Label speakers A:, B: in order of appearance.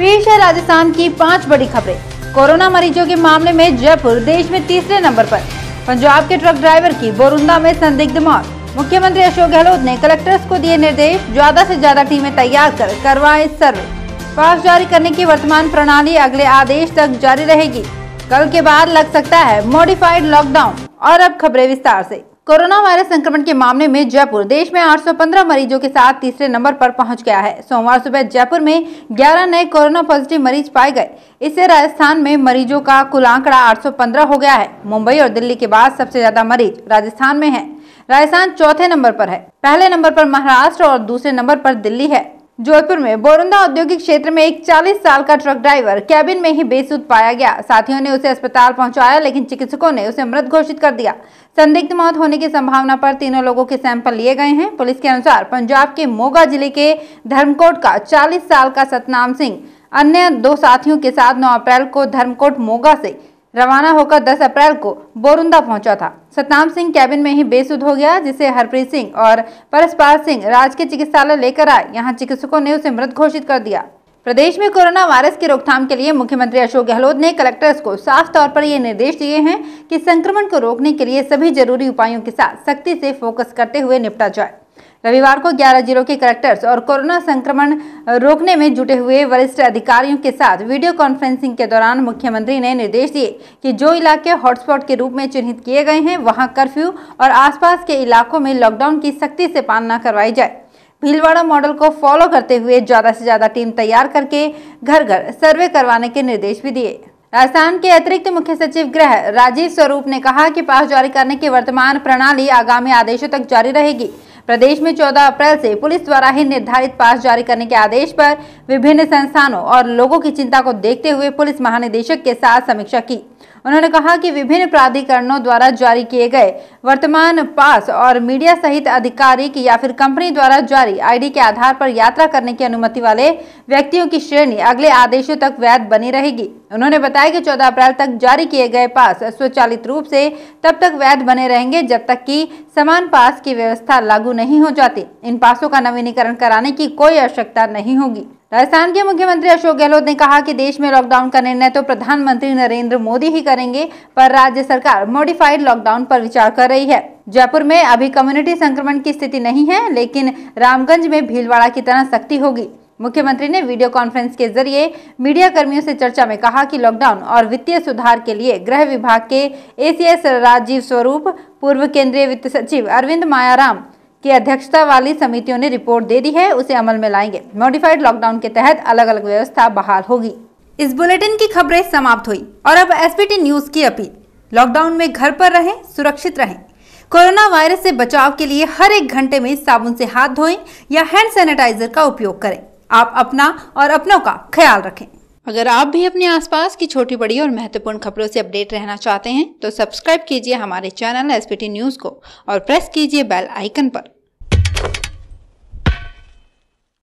A: पेश है राजस्थान की पाँच बड़ी खबरें। कोरोना मरीजों के मामले में जयपुर, देश में तीसरे नंबर पर। पंजाब के ट्रक ड्राइवर की बोरुंदा में संदिग्ध मौत। मुख्यमंत्री अशोक गहलोत ने कलेक्टर्स को दिए निर्देश, ज़्यादा से ज़्यादा टीमें तैयार कर करवाए सर्वे। पास जारी करने की वर्तमान प्रणाली अगले आदेश तक जारी रहेगी। कल के बाद लग सकता है मॉडिफाइड लॉकडाउन और अब खबरें विस्तार से। कोरोना वायरस संक्रमण के मामले में जयपुर, देश में 815 मरीजों के साथ तीसरे नंबर पर पहुँच गया है। सोमवार सुबह जयपुर में 11 नए कोरोना पॉजिटिव मरीज़ पाए गए। इससे राजस्थान में मरीजों का कुल आंकड़ा 815 हो गया है। मुंबई और दिल्ली के बाद सबसे ज़्यादा मरीज़ राजस्थान में है। राजस्थान चौथे नंबर पर है। पहले नंबर पर महाराष्ट्र और दूसरे नंबर पर दिल्ली है। जोधपुर में बोरंदा औद्योगिक क्षेत्र में एक 40 साल का ट्रक ड्राइवर कैबिन में ही बेसुध पाया गया। साथियों ने उसे अस्पताल पहुँचाया, लेकिन चिकित्सकों ने उसे मृत घोषित कर दिया। संदिग्ध मौत होने की संभावना पर तीनों लोगों के सैंपल लिए गए हैं। पुलिस के अनुसार पंजाब के मोगा ज़िले के धर्मकोट का चालीस साल का सतनाम सिंह, अन्य दो साथियों के साथ नौ अप्रैल को धर्मकोट मोगा से रवाना होकर 10 अप्रैल को बोरुंदा पहुँचा था। सतनाम सिंह कैबिन में ही बेसुध हो गया, जिसे हरप्रीत सिंह और परसपाल सिंह राजकीय चिकित्सालय लेकर आए। यहाँ चिकित्सकों ने उसे मृत घोषित कर दिया। प्रदेश में कोरोना वायरस की रोकथाम के लिए मुख्यमंत्री अशोक गहलोत ने कलेक्टर्स को साफ़ तौर पर ये निर्देश दिए हैं कि संक्रमण को रोकने के लिए सभी ज़रूरी उपायों के साथ सख्ती से फोकस करते हुए निपटा जाए। रविवार को 11 जिलों के कलेक्टर्स और कोरोना संक्रमण रोकने में जुटे हुए वरिष्ठ अधिकारियों के साथ वीडियो कॉन्फ्रेंसिंग के दौरान मुख्यमंत्री ने निर्देश दिए कि जो इलाके हॉटस्पॉट के रूप में चिन्हित किए गए हैं, वहाँ कर्फ्यू और आसपास के इलाकों में लॉकडाउन की सख्ती से पालना करवाई जाए। भीलवाड़ा मॉडल को फॉलो करते हुए ज़्यादा से ज़्यादा टीम तैयार करके घर घर सर्वे करवाने के निर्देश भी दिए। राजस्थान के अतिरिक्त मुख्य सचिव गृह राजीव स्वरूप ने कहा कि पास जारी करने की वर्तमान प्रणाली आगामी आदेशों तक जारी रहेगी। प्रदेश में 14 अप्रैल से पुलिस द्वारा ही निर्धारित पास जारी करने के आदेश पर विभिन्न संस्थानों और लोगों की चिंता को देखते हुए पुलिस महानिदेशक के साथ समीक्षा की। उन्होंने कहा कि विभिन्न प्राधिकरणों द्वारा जारी किए गए वर्तमान पास और मीडिया सहित आधिकारिक या फिर कंपनी द्वारा जारी आईडी के आधार पर यात्रा करने की अनुमति वाले व्यक्तियों की श्रेणी अगले आदेशों तक वैध बनी रहेगी। उन्होंने बताया कि 14 अप्रैल तक जारी किए गए पास स्वचालित रूप से तब तक वैध बने रहेंगे जब तक कि समान पास की व्यवस्था लागू नहीं हो जाती। इन पासों का नवीनीकरण कराने की कोई आवश्यकता नहीं होगी। राजस्थान के मुख्यमंत्री अशोक गहलोत ने कहा कि देश में लॉकडाउन का निर्णय तो प्रधानमंत्री नरेंद्र मोदी ही करेंगे, पर राज्य सरकार मॉडिफाइड लॉकडाउन पर विचार कर रही है। जयपुर में अभी कम्युनिटी संक्रमण की स्थिति नहीं है, लेकिन रामगंज में भीलवाड़ा की तरह सख्ती होगी। मुख्यमंत्री ने वीडियो कॉन्फ्रेंस के ज़रिए मीडिया कर्मियों से चर्चा में कहा कि लॉकडाउन और वित्तीय सुधार के लिए गृह विभाग के एसीएस राजीव स्वरूप, पूर्व केंद्रीय वित्त सचिव अरविंद मायाराम की अध्यक्षता वाली समितियों ने रिपोर्ट दे दी है, उसे अमल में लाएँगे। मॉडिफाइड लॉकडाउन के तहत अलग अलग व्यवस्था बहाल होगी। इस बुलेटिन की खबरें समाप्त हुई और अब एसपीटी न्यूज़ की अपील। लॉकडाउन में घर पर रहें, सुरक्षित रहें। कोरोना वायरस से बचाव के लिए हर एक घंटे में साबुन से हाथ धोएँ या हैंड सैनिटाइजर का उपयोग करें। आप अपना और अपनों का ख्याल रखें। अगर आप भी अपने आसपास की छोटी बड़ी और महत्वपूर्ण खबरों से अपडेट रहना चाहते हैं तो सब्सक्राइब कीजिए हमारे चैनल एसपीटी न्यूज़ को और प्रेस कीजिए बेल आइकन पर।